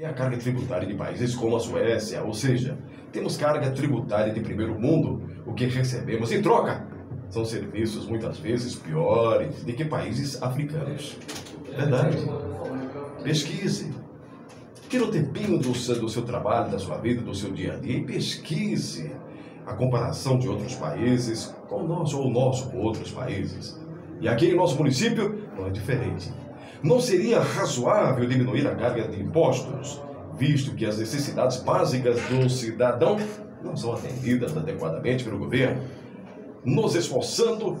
tem a carga tributária de países como a Suécia, ou seja, temos carga tributária de primeiro mundo, o que recebemos em troca são serviços muitas vezes piores do que países africanos. Verdade. Pesquise. Tira o tempinho do seu, do seu trabalho, da sua vida, do seu dia a dia e pesquise a comparação de outros países com nosso ou o nosso com outros países. E aqui em nosso município não é diferente. Não seria razoável diminuir a carga de impostos, visto que as necessidades básicas do cidadão não são atendidas adequadamente pelo governo, nos esforçando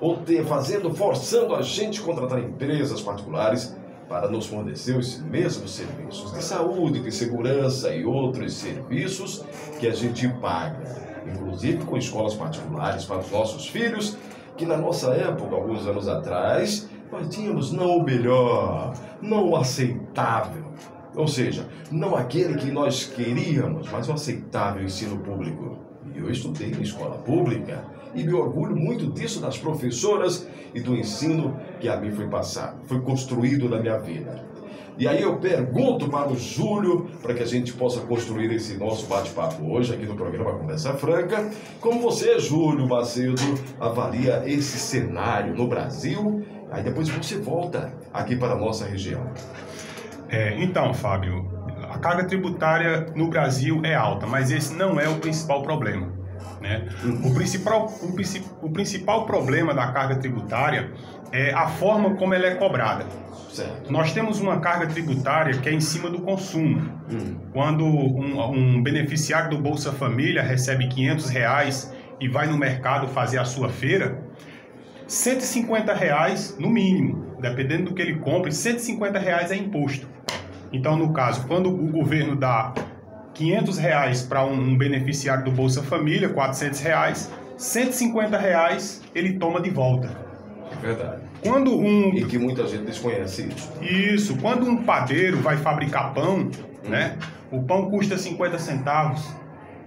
ou fazendo, forçando a gente a contratar empresas particulares para nos fornecer os mesmos serviços de saúde, de segurança e outros serviços que a gente paga, inclusive com escolas particulares para os nossos filhos, que na nossa época, alguns anos atrás, nós tínhamos não o melhor, não o aceitável. Ou seja, não aquele que nós queríamos, mas o aceitável ensino público. E eu estudei em escola pública e me orgulho muito disso das professoras e do ensino que a mim foi passado, foi construído na minha vida. E aí eu pergunto para o Júlio, para que a gente possa construir esse nosso bate-papo hoje aqui no programa Conversa Franca, como você, Júlio Macedo, avalia esse cenário no Brasil Aí depois você volta aqui para a nossa região. É, então, Fábio, a carga tributária no Brasil é alta, mas esse não é o principal problema. Né? O, principal, o, o principal problema da carga tributária é a forma como ela é cobrada. Certo. Nós temos uma carga tributária que é em cima do consumo. Hum. Quando um, um, beneficiário do Bolsa Família recebe 500 reais e vai no mercado fazer a sua feira, 150 reais no mínimo, dependendo do que ele compre, 150 reais é imposto. Então, no caso, quando o governo dá 500 reais para um beneficiário do Bolsa Família, 400 reais, 150 reais ele toma de volta. Verdade. Quando um... E que muita gente desconhece isso. Isso. Quando um padeiro vai fabricar pão, hum. né? O pão custa 50 centavos,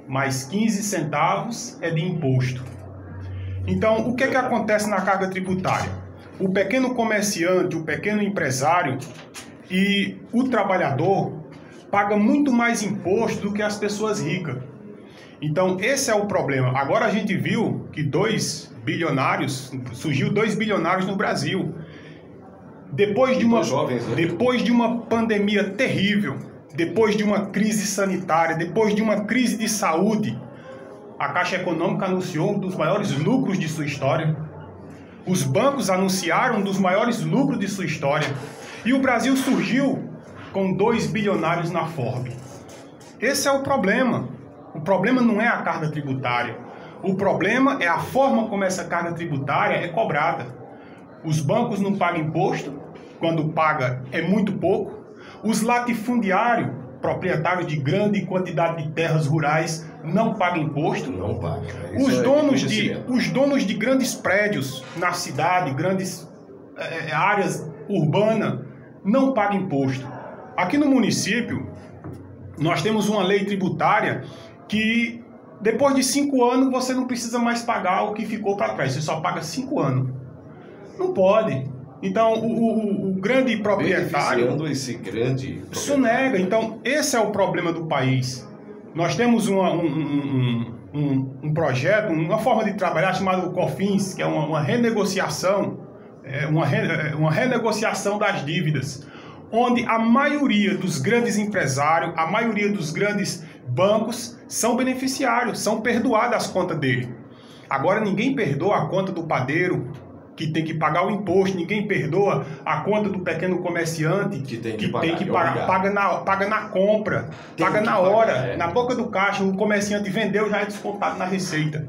mais 15 centavos é de imposto. Então, o que, é que acontece na carga tributária? O pequeno comerciante, o pequeno empresário e o trabalhador paga muito mais imposto do que as pessoas ricas. Então, esse é o problema. Agora a gente viu que dois bilionários, surgiu dois bilionários no Brasil. Depois de uma, jovens, né? depois de uma pandemia terrível, depois de uma crise sanitária, depois de uma crise de saúde, a Caixa Econômica anunciou um dos maiores lucros de sua história. Os bancos anunciaram um dos maiores lucros de sua história. E o Brasil surgiu com 2 bilionários na Forbes. Esse é o problema. O problema não é a carga tributária. O problema é a forma como essa carga tributária é cobrada. Os bancos não pagam imposto, quando paga é muito pouco. Os latifundiários proprietários de grande quantidade de terras rurais não pagam imposto. Não pagam. Os é donos, de, os donos de grandes prédios na cidade, grandes é, é, áreas urbanas, não pagam imposto. Aqui no município, nós temos uma lei tributária que depois de cinco anos você não precisa mais pagar o que ficou para trás, você só paga cinco anos. Não pode. Então, o, o, o grande proprietário. esse grande. Isso nega. Então, esse é o problema do país. Nós temos uma, um, um, um, um, projeto, uma forma de trabalhar chamado COFINS, que é uma, uma renegociação, é uma, re, é uma renegociação das dívidas, onde a maioria dos grandes empresários, a maioria dos grandes bancos são beneficiários, são perdoadas as contas dele. Agora ninguém perdoa a conta do padeiro, que tem que pagar o imposto, ninguém perdoa a conta do pequeno comerciante que tem que, que, pagar, tem que pagar, paga na, paga na compra, tem paga na hora, pagar, é. na boca do caixa, o comerciante vendeu, já é descontado na receita.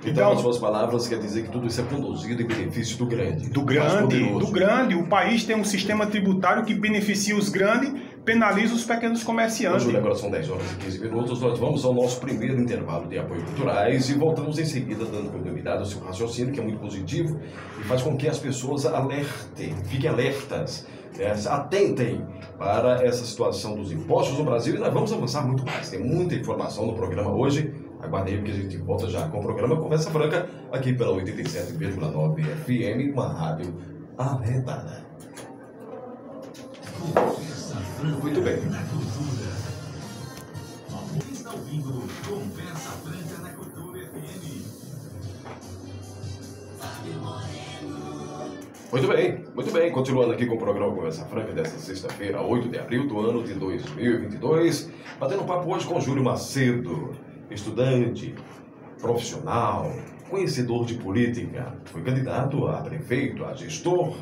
Então, então, as suas palavras quer dizer que tudo isso é conduzido em benefício do grande. Do grande, do grande. O país tem um sistema tributário que beneficia os grandes, penaliza os pequenos comerciantes. Júlio, agora são 10 horas e 15 minutos. Nós vamos ao nosso primeiro intervalo de apoio culturais e voltamos em seguida dando continuidade ao seu raciocínio, que é muito positivo e faz com que as pessoas alertem, fiquem alertas né, atentem para essa situação dos impostos no Brasil e nós vamos avançar muito mais. Tem muita informação no programa hoje. Aguardem aí que a gente volta já com o programa Conversa Franca aqui pela 87,9 FM, uma rádio arretada. Muito bem. Muito bem, muito bem. Continuando aqui com o programa Conversa Franca desta sexta-feira, 8 de abril do ano de 2022. Batendo um papo hoje com Júlio Macedo, estudante, profissional, conhecedor de política. Foi candidato a prefeito, a gestor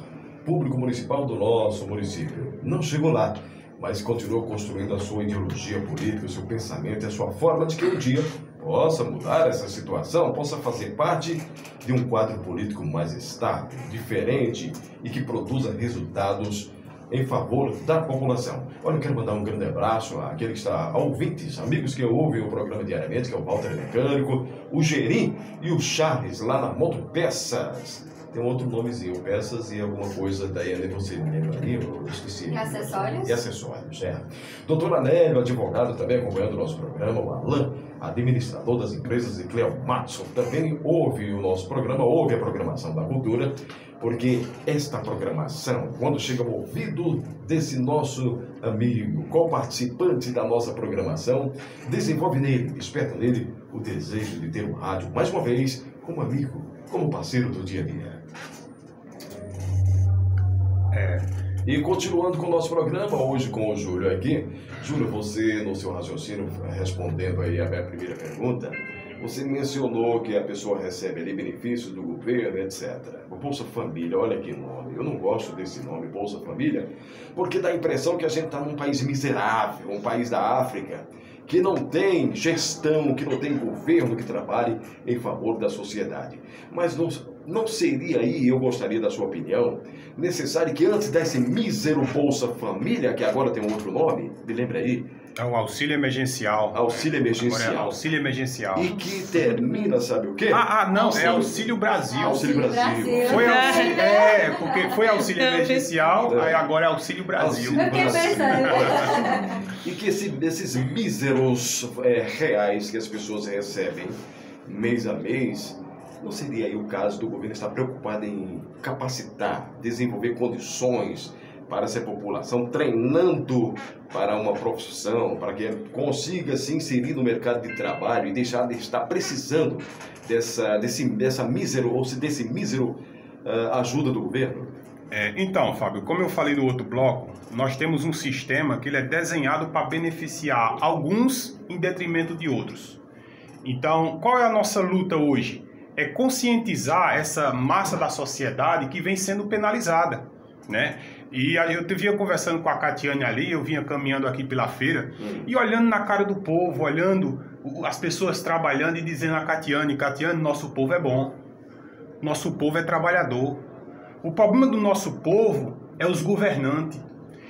público municipal do nosso município. Não chegou lá, mas continuou construindo a sua ideologia política, o seu pensamento e a sua forma de que um dia possa mudar essa situação, possa fazer parte de um quadro político mais estável, diferente e que produza resultados em favor da população. Olha, eu quero mandar um grande abraço àquele que está ouvintes, amigos que ouvem o programa diariamente, que é o Walter Mecânico, o Gerim e o Charles, lá na Moto Peças. Tem um outro nomezinho, peças e alguma coisa da Ana, você me lembra ali? Eu esqueci. E acessórios? E acessórios, é. Doutor Anélio, advogado também acompanhando o nosso programa, o Alan, administrador das empresas, e Cleo Matson também ouve o nosso programa, ouve a programação da cultura, porque esta programação, quando chega ao ouvido desse nosso amigo, co-participante da nossa programação, desenvolve nele, desperta nele o desejo de ter um rádio, mais uma vez, como amigo, como parceiro do dia a dia. É, E continuando com o nosso programa, hoje com o Júlio aqui. Júlio, você, no seu raciocínio, respondendo aí a minha primeira pergunta, você mencionou que a pessoa recebe ali benefícios do governo, etc. O Bolsa Família, olha que nome. Eu não gosto desse nome, Bolsa Família, porque dá a impressão que a gente está num país miserável, um país da África, que não tem gestão, que não tem governo que trabalhe em favor da sociedade. Mas não, não seria aí, eu gostaria da sua opinião, necessário que antes desse mísero Bolsa Família, que agora tem um outro nome, me lembra aí, é o auxílio emergencial. auxílio Agora é emergencial, auxílio emergencial. e que termina, sabe o quê? Ah, ah, não, é Auxílio. Auxílio Brasil. Auxílio Brasil. Foi auxílio, é, porque foi auxílio emergencial, aí agora é auxílio Brasil. Auxílio. E que esse- esses míseros é, reais que as pessoas recebem mês a mês, não seria aí o caso do governo estar preocupado em capacitar, desenvolver condições para essa população, treinando para uma profissão, para que consiga se inserir no mercado de trabalho e deixar de estar precisando dessa, desse, dessa mísero, ou se desse mísero ah, ajuda do governo? É, então, Fábio, como eu falei no outro bloco, nós temos um sistema que ele é desenhado para beneficiar alguns em detrimento de outros. Então, qual é a nossa luta hoje? É conscientizar essa massa da sociedade que vem sendo penalizada, né? E eu vinha conversando com a Catiane ali, eu vinha caminhando aqui pela feira e olhando na cara do povo, olhando as pessoas trabalhando e dizendo a Catiane, Catiane, nosso povo é bom, nosso povo é trabalhador. O problema do nosso povo é os governantes.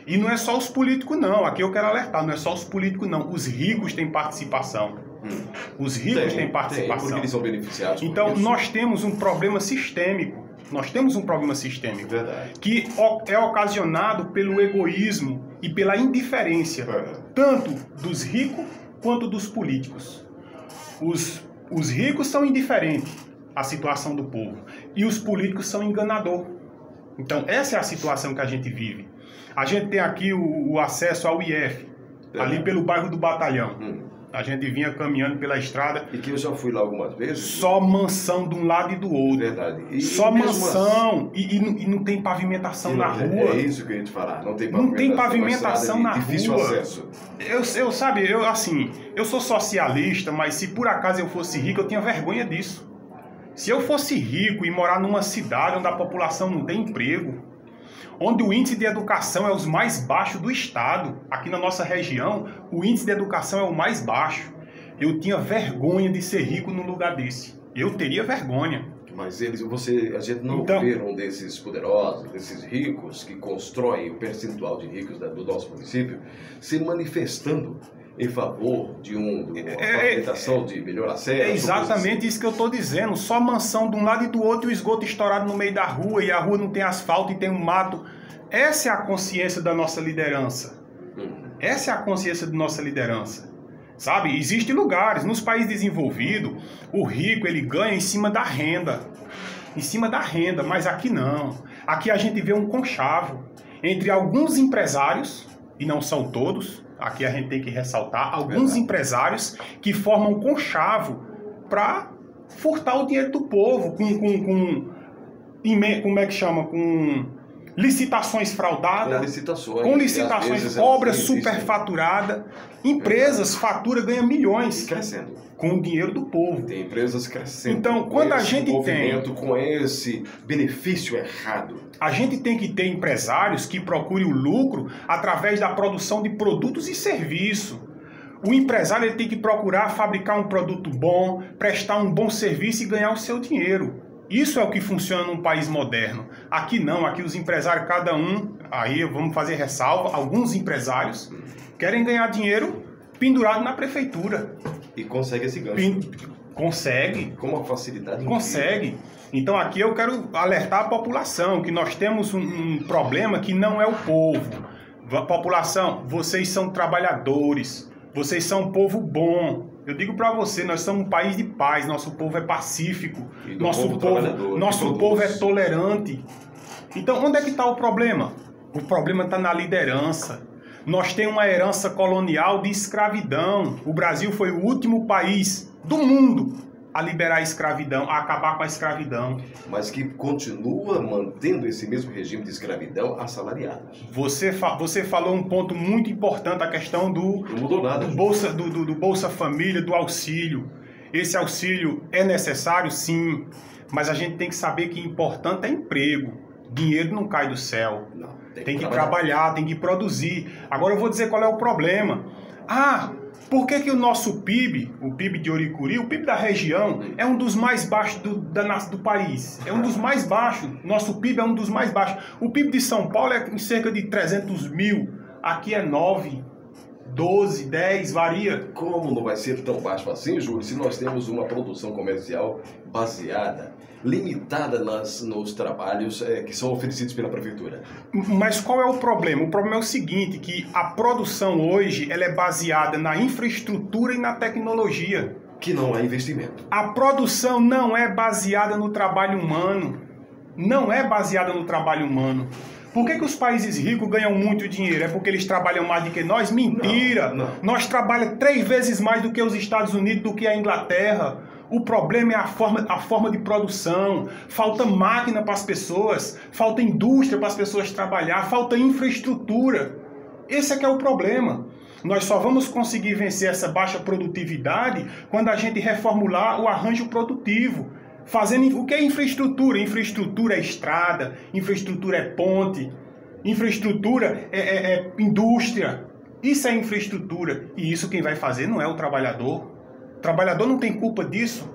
E não é só os políticos, não. Aqui eu quero alertar, não é só os políticos, não. Os ricos têm participação. Os ricos têm porque participação. eles são beneficiados. Então, nós temos um problema sistêmico. Nós temos um problema sistêmico Verdade. que é ocasionado pelo egoísmo e pela indiferença, É. tanto dos ricos quanto dos políticos. Os, os ricos são indiferentes à situação do povo e os políticos são enganador. Então, essa é a situação que a gente vive. A gente tem aqui o, o acesso ao IF, É. ali pelo bairro do Batalhão. Hum. A gente vinha caminhando pela estrada, E que eu já fui lá algumas vezes. só mansão de um lado e do outro. Verdade. E Só mesmo mansão e, e não- e não tem pavimentação assim, na não- rua. É isso que eu ia te falar. Não tem Não tem pavimentação estrada na difícil rua. acesso. Eu, eu sabe, eu assim, eu sou socialista, mas se por acaso eu fosse rico, eu tinha vergonha disso. Se eu fosse rico e morar numa cidade onde a população não tem emprego, onde o índice de educação é os mais baixos do estado, aqui na nossa região, o índice de educação é o mais baixo. Eu tinha vergonha de ser rico num lugar desse. Eu teria vergonha. Mas eles, você, a gente não Então- vê um desses poderosos, desses ricos que constroem o percentual de ricos da- do nosso município se manifestando em favor de, um, de uma É- pavimentação de melhor acesso. É exatamente isso que eu estou dizendo. Só mansão de um lado e do outro e o esgoto estourado no meio da rua e a rua não tem asfalto e tem um mato. Essa é a consciência da nossa liderança. Hum. Essa é a consciência da nossa liderança. Sabe? Existem lugares, nos países desenvolvidos, o rico ele ganha em cima da renda. Em cima da renda, mas aqui não. Aqui a gente vê um conchavo entre alguns empresários e não são todos, aqui a gente tem que ressaltar, alguns Verdade. empresários que formam conchavo para furtar o dinheiro do povo com, com, com, ime- como é que chama? Com licitações Com fraudadas, licitações. com licitações, elas obras nem existem. superfaturadas, empresas fatura ganha E milhões crescendo. com o dinheiro do povo. Tem empresas crescendo. Então, com quando a gente movimento, com esse benefício errado. A gente tem que ter empresários que procurem o lucro através da produção de produtos e serviços. O empresário ele tem que procurar fabricar um produto bom, prestar um bom serviço e ganhar o seu dinheiro. Isso é o que funciona num país moderno. Aqui não, aqui os empresários, cada um, aí vamos fazer ressalva, alguns empresários querem ganhar dinheiro pendurado na prefeitura. E consegue esse gancho. Pin- Consegue, Com uma facilidade incrível. Consegue. Então aqui eu quero alertar a população que nós temos um, um problema que não é o povo. Va- População, vocês são trabalhadores, vocês são um povo bom. Eu digo para você, nós somos um país de paz, nosso povo é pacífico, nosso povo povo, nosso povo é tolerante. Então onde é que está o problema? O problema está na liderança. Nós temos uma herança colonial de escravidão. O Brasil foi o último país do mundo a liberar a escravidão, a acabar com a escravidão. Mas que continua mantendo esse mesmo regime de escravidão assalariados. Você, fa- você falou um ponto muito importante, a questão do, Não mudou nada. do Bolsa, do, do- do Bolsa Família, do auxílio. Esse auxílio é necessário, sim, mas a gente tem que saber que importante é emprego. Dinheiro não cai do céu. Não, Tem que trabalhar, tem que produzir. Agora eu vou dizer qual é o problema. Ah, por que, que o nosso PIB, o PIB de Oricuri, o PIB da região, é um dos mais baixos do, da, do país? É um dos mais baixos. Nosso PIB é um dos mais baixos. O PIB de São Paulo é em cerca de 300 mil. Aqui é 9, 12, 10, varia. Como não vai ser tão baixo assim, Júlio, se nós temos uma produção comercial baseada, limitada nas, nos trabalhos eh, que são oferecidos pela prefeitura? Mas qual é o problema? O problema é o seguinte, que a produção hoje ela é baseada na infraestrutura e na tecnologia. Que não há investimento. A produção não é baseada no trabalho humano. Não é baseada no trabalho humano. Por que, que os países ricos ganham muito dinheiro? É porque eles trabalham mais do que nós? Mentira! Não, não. Nós trabalhamos três vezes mais do que os Estados Unidos, do que a Inglaterra. O problema é a forma, a forma de produção. Falta máquina para as pessoas, falta indústria para as pessoas trabalhar, falta infraestrutura. Esse é que é o problema. Nós só vamos conseguir vencer essa baixa produtividade quando a gente reformular o arranjo produtivo. Fazendo o que é infraestrutura? Infraestrutura é estrada, infraestrutura é ponte, infraestrutura é, é- é indústria. Isso é infraestrutura. E isso quem vai fazer não é o trabalhador. O trabalhador não tem culpa disso.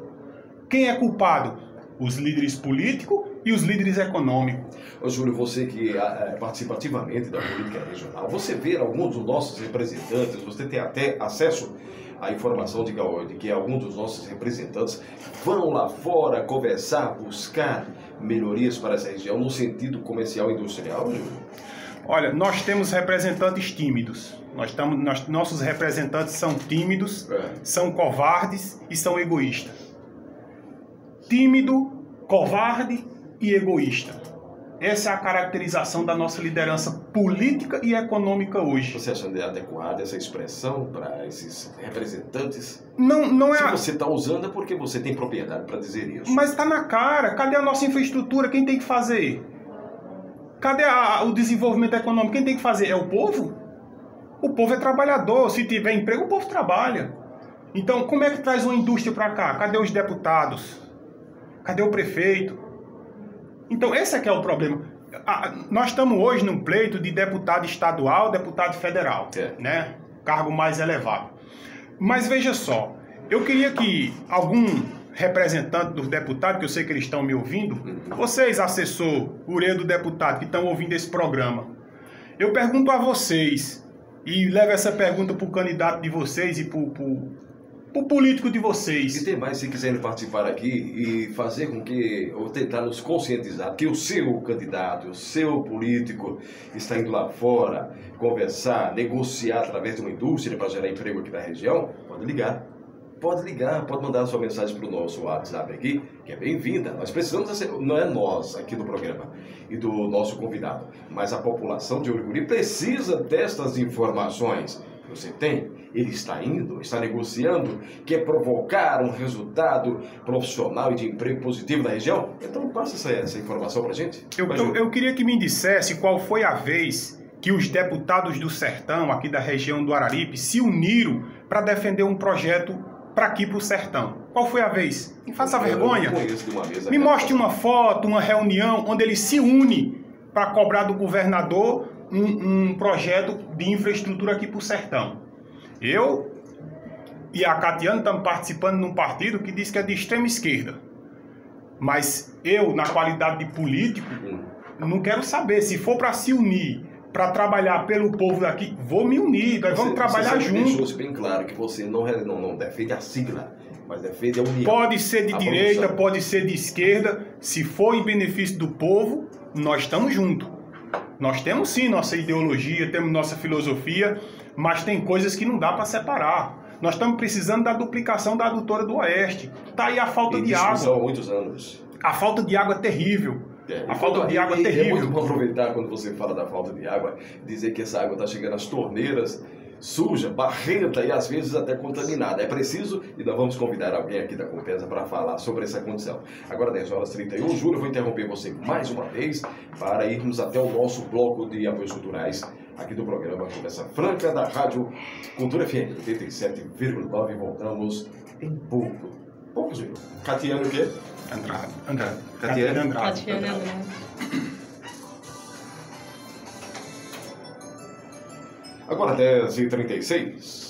Quem é culpado? Os líderes políticos e os líderes econômicos. Ô, Júlio, você que eh, participa ativamente da política regional, você vê alguns dos nossos representantes, você tem até acesso à informação de que, de que alguns dos nossos representantes vão lá fora conversar, buscar melhorias para essa região no sentido comercial e industrial, Júlio? Olha, nós temos representantes tímidos. Nós estamos, nós- nossos representantes são tímidos, É. são covardes e são egoístas. Tímido, covarde e egoísta. Essa é a caracterização da nossa liderança política e econômica hoje. Você acha adequada essa expressão para esses representantes? Não, não é. Se você está usando é porque você tem propriedade para dizer isso. Mas está na cara. Cadê a nossa infraestrutura? Quem tem que fazer? Cadê a- o desenvolvimento econômico? Quem tem que fazer? É o povo? O povo é trabalhador. Se tiver emprego, o povo trabalha. Então, como é que traz uma indústria para cá? Cadê os deputados? Cadê o prefeito? Então, esse é que é o problema. Nós estamos hoje num pleito de deputado estadual, deputado federal, É. né? Cargo mais elevado. Mas veja só, eu queria que algum representante dos deputados, que eu sei que eles estão me ouvindo, vocês, assessor, ureia do deputado, que estão ouvindo esse programa, eu pergunto a vocês, e levo essa pergunta para o candidato de vocês e para o político de E vocês. tem mais, se quiserem participar aqui e fazer com que, ou tentar nos conscientizar que o seu candidato, o seu político está indo lá fora conversar, negociar através de uma indústria para gerar emprego aqui na região, pode ligar. pode ligar, pode mandar sua mensagem para o nosso WhatsApp aqui, que é bem-vinda. Nós precisamos, não é nós aqui do programa e do nosso convidado, mas a população de Uricuri precisa destas informações. Você tem, ele está indo, está negociando, quer provocar um resultado profissional e de emprego positivo na região? Então passa essa, essa informação para a gente. Eu, eu, eu queria que me dissesse qual foi a vez que os deputados do Sertão, aqui da região do Araripe, se uniram para defender um projeto para aqui para o Sertão. Qual foi a vez? Me faça Eu vergonha. não conheço de uma vez Me mostre uma foto, uma reunião onde eles se unem para cobrar do governador um, um projeto de infraestrutura aqui para o sertão. Eu e a Catiana estamos participando de um partido que diz que é de extrema esquerda. Mas eu, na qualidade de político, Hum. não quero saber. Se for para se unir, para trabalhar pelo povo daqui, vou me unir. Nós vamos Você- trabalhar você juntos. deixou bem claro que você não, não, não defende a sigla, mas defende a união. Pode ser de A direita, produção. pode ser de esquerda. Se for em benefício do povo, nós estamos juntos. Nós temos sim nossa ideologia, temos nossa filosofia, mas tem coisas que não dá para separar. Nós estamos precisando da duplicação da adutora do Oeste. Tá aí a falta Em de discussão há água. muitos anos. A falta de água é terrível. É, A e falta de água é e- e É terrível. muito bom aproveitar quando você fala da falta de água, dizer que essa água está chegando às torneiras suja, barrenta e às vezes até contaminada. É preciso, e nós vamos convidar alguém aqui da Compesa para falar sobre essa condição. Agora 10 horas 31, Júlio, eu vou interromper você mais uma vez para irmos até o nosso bloco de apoios culturais aqui do programa Conversa Franca da Rádio Cultura FM 87,9. Voltamos em pouco. Pouco, Júlio. Catiano o quê? Andrade. Andrade. Catiane? Andrade. Tatiana André. Agora 10h36.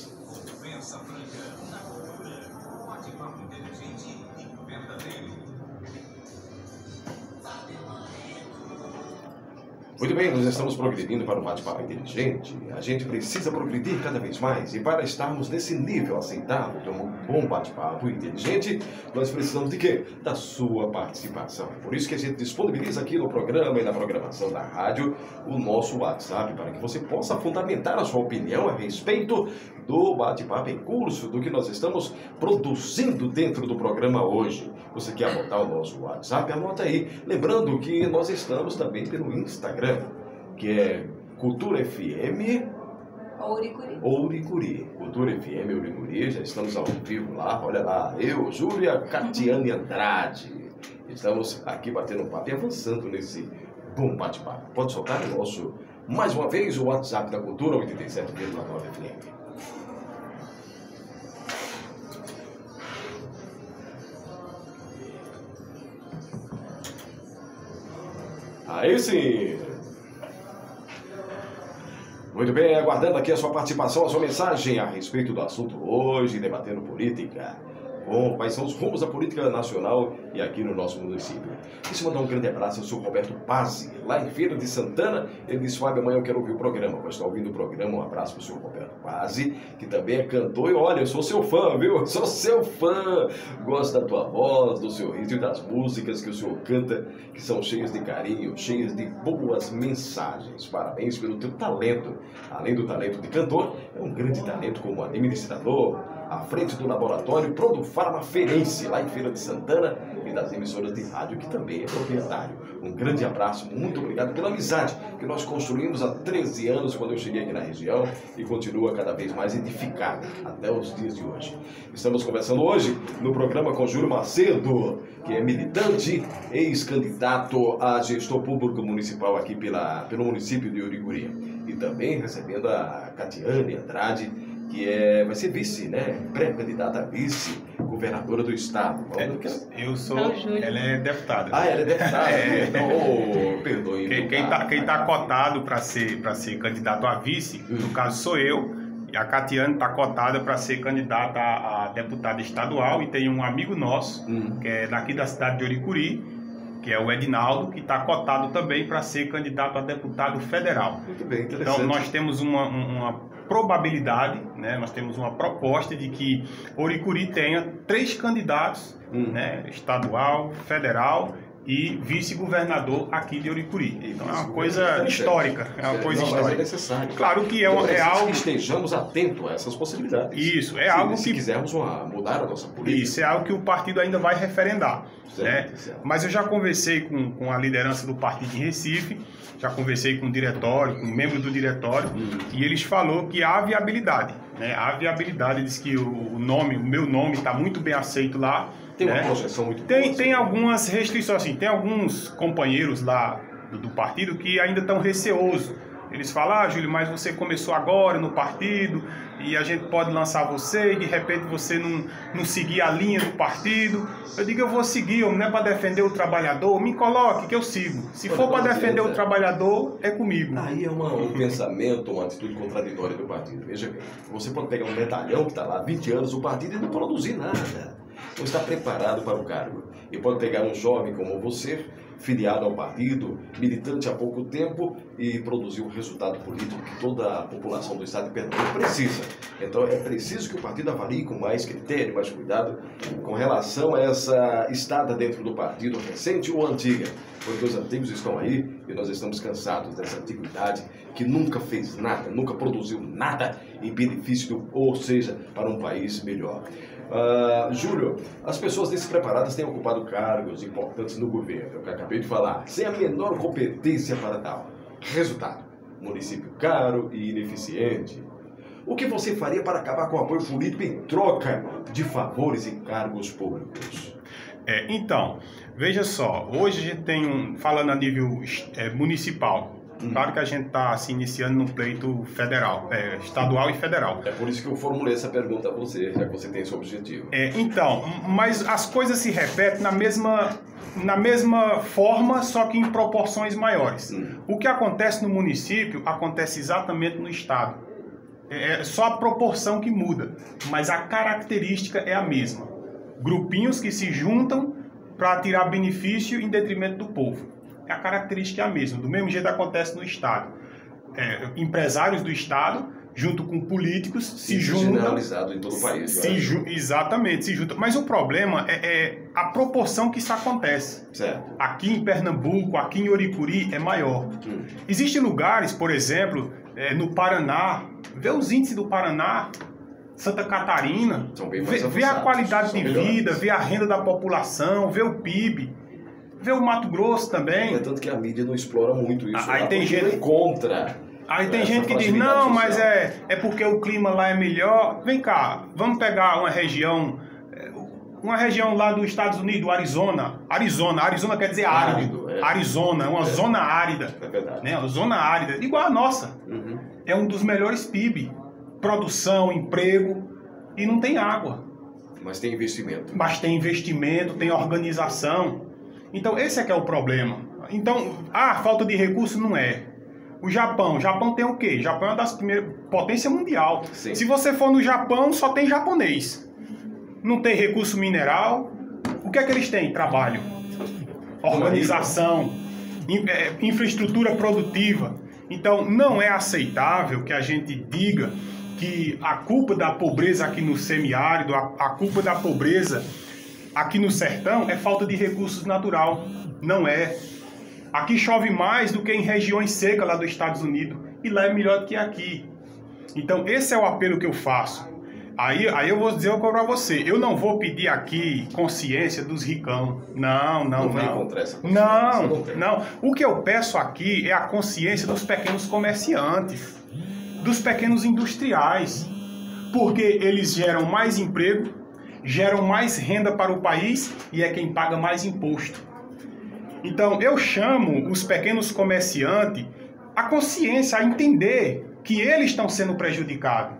Muito bem, nós estamos progredindo para um bate-papo inteligente. A gente precisa progredir cada vez mais. E para estarmos nesse nível aceitável de um bom bate-papo inteligente, nós precisamos de quê? Da sua participação. Por isso que a gente disponibiliza aqui no programa e na programação da rádio o nosso WhatsApp para que você possa fundamentar a sua opinião a respeito do bate-papo em curso, do que nós estamos produzindo dentro do programa hoje. Você quer anotar o nosso WhatsApp? Anota aí. Lembrando que nós estamos também pelo Instagram, que é Cultura FM Ouricuri. Ouricuri. Cultura FM Ouricuri, já estamos ao vivo lá. Olha lá, eu, Júlia Catiane Andrade. Estamos aqui batendo um papo e avançando nesse bom bate-papo. Pode soltar o nosso, mais uma vez, o WhatsApp da Cultura 87,9 FM. Aí sim! Muito bem, aguardando aqui a sua participação, a sua mensagem a respeito do assunto hoje, debatendo política. Bom, quais são os rumos da política nacional e aqui no nosso município. Quis mandar um grande abraço ao senhor Roberto Pazzi, lá em Feira de Santana. Ele disse, Fábio, amanhã eu quero ouvir o programa. Vou estar ouvindo o programa. Um abraço para o senhor Roberto Pazzi, que também é cantor. E olha, eu sou seu fã, viu? Eu sou seu fã. Gosto da tua voz, do seu riso e das músicas que o senhor canta, que são cheias de carinho, cheias de boas mensagens. Parabéns pelo teu talento. Além do talento de cantor, é um grande talento como administrador, à frente do laboratório Produfarma Ferense, lá em Feira de Santana, e das emissoras de rádio, que também é proprietário. Um grande abraço, muito obrigado pela amizade que nós construímos há 13 anos quando eu cheguei aqui na região e continua cada vez mais edificada até os dias de hoje. Estamos conversando hoje no programa com Júlio Macedo, que é militante, ex-candidato a gestor público municipal aqui pela, pelo município de Uriguri. E também recebendo a Catiane Andrade, que é, vai ser vice, né? Pré-candidata a vice, governadora do estado. É, eu sou. Ela é deputada. Ah, ela é deputada. É. Então, oh, perdoe. Quem, quem, tá, quem tá cotado para ser, pra ser candidato a vice, no caso sou eu, e a Catiane tá cotada para ser candidata a, a deputada estadual, e tem um amigo nosso, Hum. que é daqui da cidade de Oricuri, que é o Edinaldo, que está cotado também para ser candidato a deputado federal. Muito bem, interessante. Então, nós temos uma, um- uma probabilidade, né? nós temos uma proposta de que Oricuri tenha três candidatos, Hum. né? estadual, federal e vice-governador aqui de Oricuri. Então é uma coisa histórica, é uma coisa Não, é histórica. necessário. Claro que é, um, é preciso algo que estejamos atentos a essas possibilidades. Isso, é se, algo se que- quisermos uma- mudar a nossa política. Isso é algo que o partido ainda vai referendar. Certo, né? certo. Mas eu já conversei com, com a liderança do partido em Recife, já conversei com o diretório, com um membro do diretório, Hum. e eles falou que há viabilidade. Né? Há viabilidade, diz que o, o nome, o meu nome está muito bem aceito lá. Tem uma né? muito Tem, boa, tem assim. algumas restrições, assim, tem alguns companheiros lá do, do partido que ainda estão receosos. Eles falam, ah, Júlio, mas você começou agora no partido e a gente pode lançar você e de repente você não, não seguir a linha do partido. Eu digo, eu vou seguir, não é para defender o trabalhador, me coloque que eu sigo. Se for para defender o trabalhador, é comigo. Aí é uma- um pensamento, uma atitude contraditória do partido. Veja bem, você pode pegar um medalhão que está lá há 20 anos no partido e não produzir nada. Não está preparado para o cargo. E pode pegar um jovem como você, filiado ao partido, militante há pouco tempo e produzir o resultado político que toda a população do estado de Pernambuco precisa. Então é preciso que o partido avalie com mais critério, mais cuidado com relação a essa estada dentro do partido, recente ou antiga. Porque os antigos estão aí e nós estamos cansados dessa antiguidade que nunca fez nada, nunca produziu nada em benefício, ou seja, para um país melhor. Ah, Júlio, as pessoas despreparadas têm ocupado cargos importantes no governo, é que acabei de falar, sem a menor competência para tal. Resultado: município caro e ineficiente. O que você faria para acabar com o apoio político em troca de favores e cargos públicos? É, então, veja só, hoje a gente tem um, falando a nível é, municipal, claro que a gente está se iniciando no pleito federal, é, estadual e federal. É por isso que eu formulei essa pergunta a você, já que você tem esse objetivo. É, então, mas as coisas se repetem na mesma, na mesma forma, só que em proporções maiores. Hum. O que acontece no município acontece exatamente no estado. É é só a proporção que muda, mas a característica é a mesma. Grupinhos que se juntam para tirar benefício em detrimento do povo. A característica é a mesma. Do mesmo jeito acontece no estado. É, empresários do estado, junto com políticos, se Isso juntam generalizado em todo o país. se ju- exatamente, se junta. Mas o problema é, é a proporção que isso acontece. Certo. Aqui em Pernambuco, aqui em Oricuri, é maior. Hum. Existem lugares, por exemplo, é, no Paraná, vê os índices do Paraná, Santa Catarina, vê, vê a qualidade são de melhores. vida, vê a renda da população, vê o PIB, vê o Mato Grosso também. É tanto que a mídia não explora muito isso. Aí lá, tem gente- não encontra. Aí tem essa gente que diz, não, mas social. é, é porque o clima lá é melhor. Vem cá, vamos pegar uma região, é, uma região lá dos Estados Unidos, Arizona. Arizona, Arizona quer dizer árido. Árido, é. Arizona, uma É. zona árida. É verdade. Né? Uma zona árida, igual a nossa. Uhum. É um dos melhores PIB. Produção, emprego, e não tem água. Mas tem investimento. Mas tem investimento, tem organização. Então, esse é que é o problema. Então, ah, falta de recurso não é. O Japão, o Japão tem o quê? O Japão é uma das primeiras potência mundial. Sim. Se você for no Japão, só tem japonês. Não tem recurso mineral. O que é que eles têm? Trabalho, organização, é, infraestrutura produtiva. Então, não é aceitável que a gente diga que a culpa da pobreza aqui no semiárido, a, a culpa da pobreza aqui no sertão é falta de recursos natural. Não é. Aqui chove mais do que em regiões secas lá dos Estados Unidos. E lá é melhor do que aqui. Então, esse é o apelo que eu faço. Aí, aí eu vou dizer coisa pra você. Eu não vou pedir aqui consciência dos ricão. Não, não, Não não. encontrar essa consciência, Não, não não. O que eu peço aqui é a consciência dos pequenos comerciantes, dos pequenos industriais. Porque eles geram mais emprego, geram mais renda para o país e é quem paga mais imposto. Então, eu chamo os pequenos comerciantes a consciência, a entender que eles estão sendo prejudicados.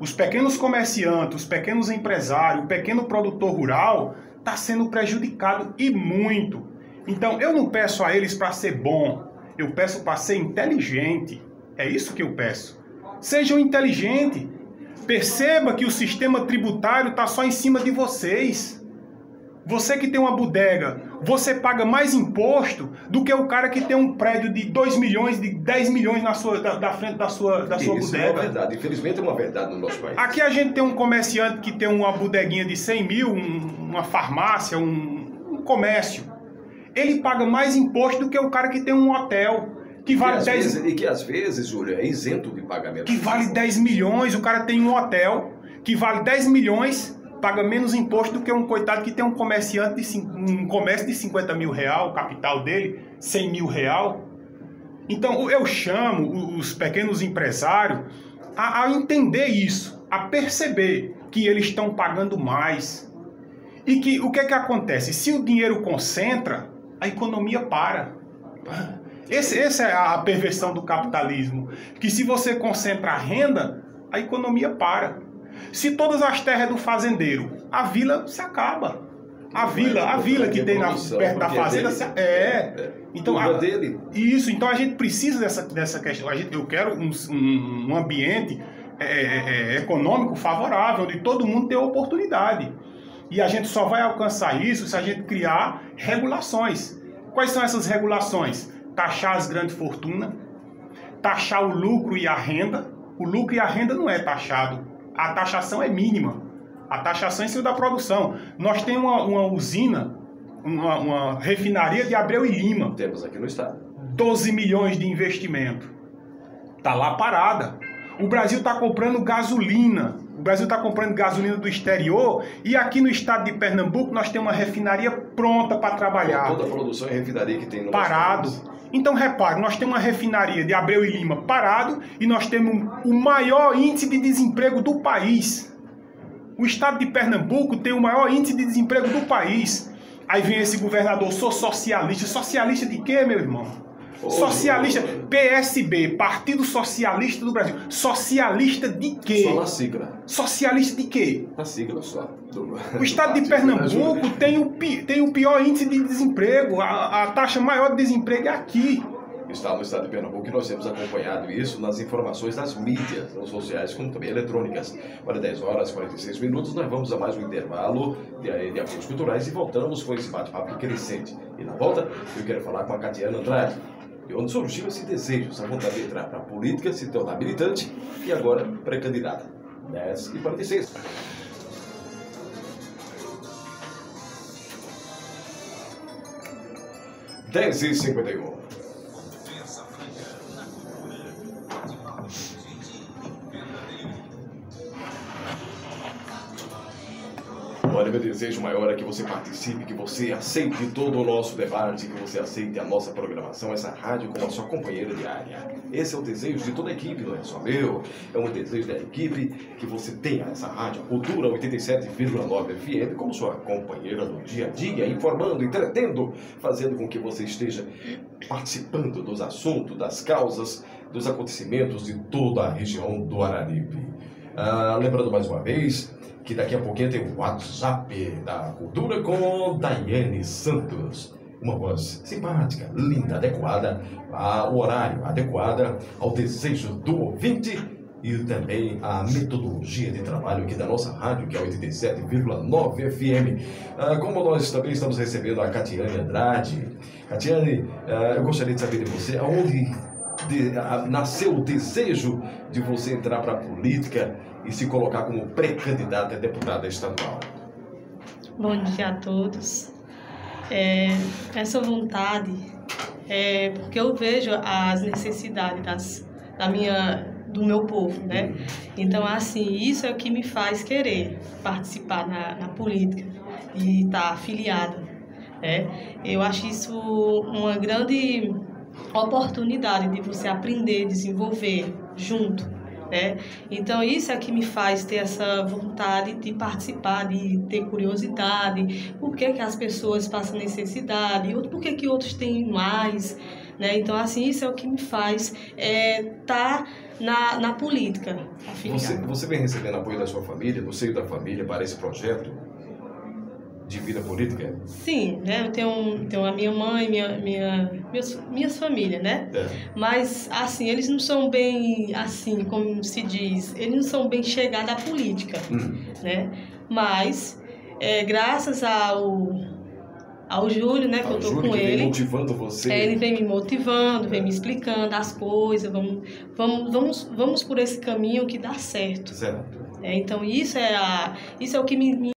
Os pequenos comerciantes, os pequenos empresários, o pequeno produtor rural está sendo prejudicado e muito. Então, eu não peço a eles para ser bom, eu peço para ser inteligente. É isso que eu peço. Sejam inteligentes. Perceba que o sistema tributário está só em cima de vocês. Você que tem uma bodega, você paga mais imposto do que o cara que tem um prédio de 2 milhões, de 10 milhões na sua, da, da frente da sua, da sua Isso é uma bodega. verdade. Infelizmente é uma verdade no nosso país. Aqui a gente tem um comerciante que tem uma bodeguinha de 100 mil, um- uma farmácia, um, um comércio. ele paga mais imposto do que o cara que tem um hotel, que vale às 10 vezes- e que às vezes, Júlio, é isento de pagamento. que vale 10 milhões, o cara tem um hotel que vale 10 milhões, paga menos imposto do que um coitado que tem um comerciante de um comércio de 50 mil real, o capital dele, 100 mil real. Então eu chamo os pequenos empresários a, a entender isso, a perceber que eles estão pagando mais. E que o que é que acontece? Se o dinheiro concentra, a economia para. Esse, essa é a perversão do capitalismo. Que se você concentra a renda, a economia para. Se todas as terras do fazendeiro, a vila se acaba. A vila, a vila que tem na, perto da é fazenda, se, é. Então, é a- dele. isso, então a gente precisa dessa, dessa questão. A gente, eu quero um, um- um ambiente é, é, é, econômico favorável, onde todo mundo tem oportunidade. E a gente só vai alcançar isso se a gente criar regulações. Quais são essas regulações? Taxar as grandes fortunas, taxar o lucro e a renda. O lucro e a renda não é taxado. A taxação é mínima. A taxação é em cima da produção. Nós temos uma, uma usina, uma, uma refinaria de Abreu e Lima. Temos aqui no estado. 12 milhões de investimento. Tá lá parada. O Brasil está comprando gasolina. O Brasil está comprando gasolina do exterior e aqui no estado de Pernambuco nós temos uma refinaria pronta para trabalhar. Toda a produção e refinaria que tem no Parado. país. Então repare, nós temos uma refinaria de Abreu e Lima parado e nós temos o maior índice de desemprego do país. O estado de Pernambuco tem o maior índice de desemprego do país. Aí vem esse governador, sou socialista. Socialista de quê, meu irmão? Socialista. PSB, Partido Socialista do Brasil. Socialista de quê? Só na sigla. Socialista de quê? Na sigla só. Do- O estado de Pernambuco tem o, pi- tem o pior índice de desemprego. A, a taxa maior de desemprego é aqui. Está no estado de Pernambuco e nós temos acompanhado isso nas informações das mídias, não sociais, como também eletrônicas. Agora 10 horas e 46 minutos, nós vamos a mais um intervalo de, de apoios culturais e voltamos com esse bate-papo crescente. E na volta, eu quero falar com a Catiana Andrade, de onde surgiu esse desejo, essa vontade de entrar para a política, se tornar militante e agora pré-candidata. 10 e 46. Dez e cinquenta e um. Meu desejo maior é que você participe, que você aceite todo o nosso debate, que você aceite a nossa programação, essa rádio como a sua companheira diária. Esse é o desejo de toda a equipe, não é só meu, é um desejo da equipe que você tenha essa rádio Cultura 87,9 FM como sua companheira do dia a dia, informando, entretendo, fazendo com que você esteja participando dos assuntos, das causas, dos acontecimentos de toda a região do Araripe. Ah, lembrando mais uma vez que daqui a pouquinho tem o WhatsApp da Cultura com Daiane Santos. Uma voz simpática, linda, adequada ao horário, adequada ao desejo do ouvinte e também a metodologia de trabalho aqui da nossa rádio, que é 87,9 FM. Ah, como nós também estamos recebendo a Catiane Andrade. Catiane, ah, eu gostaria de saber de você aonde de- a- nasceu o desejo de você entrar para a política e se colocar como pré-candidata a deputada estadual? Bom dia a todos. É, essa vontade é porque eu vejo as necessidades das, da minha, do meu povo, né? Então, assim, isso é o que me faz querer participar na, na política e estar afiliada, né? Eu acho isso uma grande oportunidade de você aprender, desenvolver junto, né? Então isso é que me faz ter essa vontade de participar, de ter curiosidade, por que, que as pessoas passam necessidade, por que, que outros têm mais, né? Então assim, isso é o que me faz estar na, na política. Você, você vem recebendo apoio da sua família, do seio da família, para esse projeto de vida política? Sim, né? Eu tenho, tenho a minha mãe, minha, minha, minhas, minhas famílias, né? É. Mas, assim, eles não são bem, assim, como se diz, eles não são bem chegados à política, Hum. né? Mas, é, graças ao, ao Júlio, né, que eu O tô Júlio com vem ele, motivando você. é, ele vem me motivando, vem me explicando as coisas, vamos, vamos, vamos, vamos por esse caminho que dá certo. Certo. É, então, isso é, a, isso é o que me, me